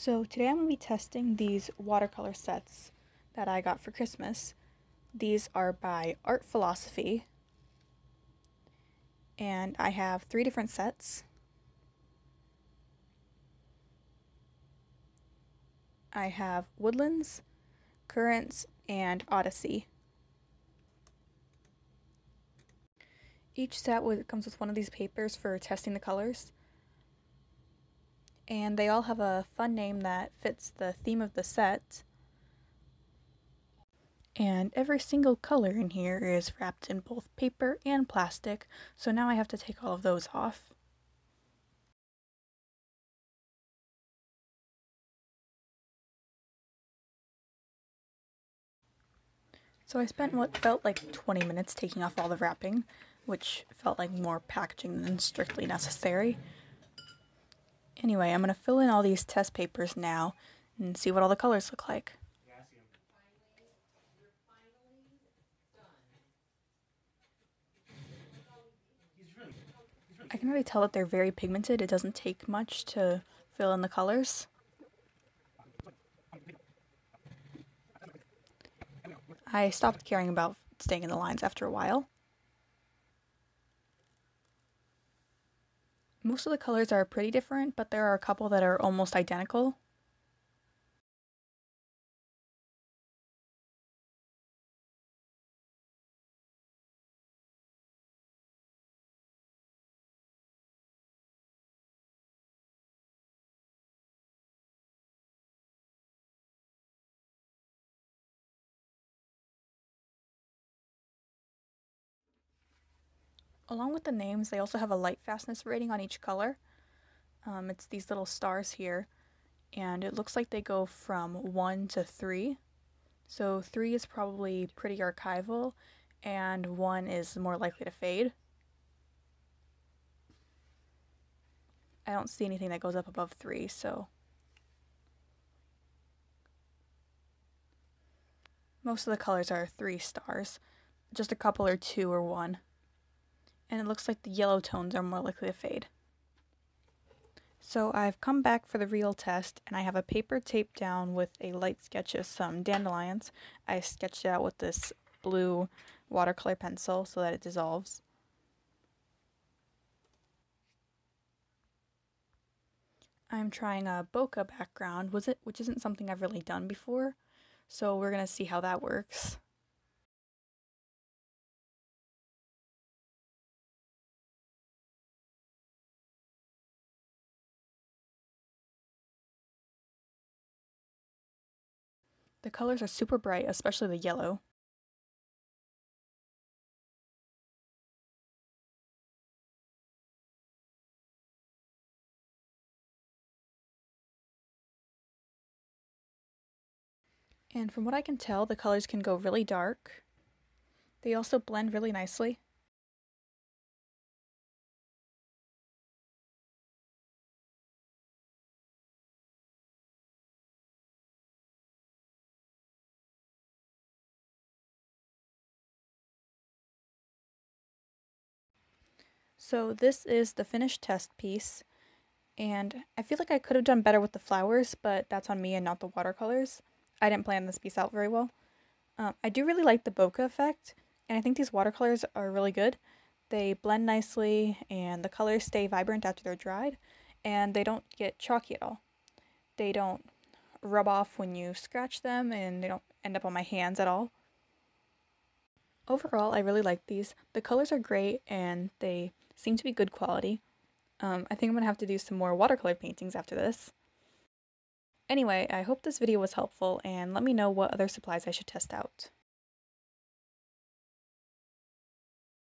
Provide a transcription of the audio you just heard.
So today I'm going to be testing these watercolor sets that I got for Christmas. These are by Art Philosophy. And I have three different sets. I have Woodlands, Currents, and Odyssey. Each set comes with one of these papers for testing the colors and they all have a fun name that fits the theme of the set. And every single color in here is wrapped in both paper and plastic, so now I have to take all of those off. So I spent what felt like 20 minutes taking off all the wrapping, which felt like more packaging than strictly necessary. Anyway, I'm going to fill in all these test papers now and see what all the colors look like. I can already tell that they're very pigmented. It doesn't take much to fill in the colors. I stopped caring about staying in the lines after a while. Most of the colors are pretty different, but there are a couple that are almost identical. Along with the names, they also have a light fastness rating on each color. Um, it's these little stars here, and it looks like they go from 1 to 3. So 3 is probably pretty archival, and 1 is more likely to fade. I don't see anything that goes up above 3, so... Most of the colors are 3 stars. Just a couple are 2 or 1 and it looks like the yellow tones are more likely to fade. So I've come back for the real test, and I have a paper taped down with a light sketch of some dandelions. I sketched it out with this blue watercolor pencil so that it dissolves. I'm trying a bokeh background, was it, which isn't something I've really done before, so we're going to see how that works. The colors are super bright, especially the yellow. And from what I can tell, the colors can go really dark. They also blend really nicely. So this is the finished test piece, and I feel like I could have done better with the flowers, but that's on me and not the watercolors. I didn't plan this piece out very well. Um, I do really like the bokeh effect, and I think these watercolors are really good. They blend nicely, and the colors stay vibrant after they're dried, and they don't get chalky at all. They don't rub off when you scratch them, and they don't end up on my hands at all. Overall, I really like these. The colors are great, and they seem to be good quality. Um, I think I'm going to have to do some more watercolor paintings after this. Anyway, I hope this video was helpful and let me know what other supplies I should test out.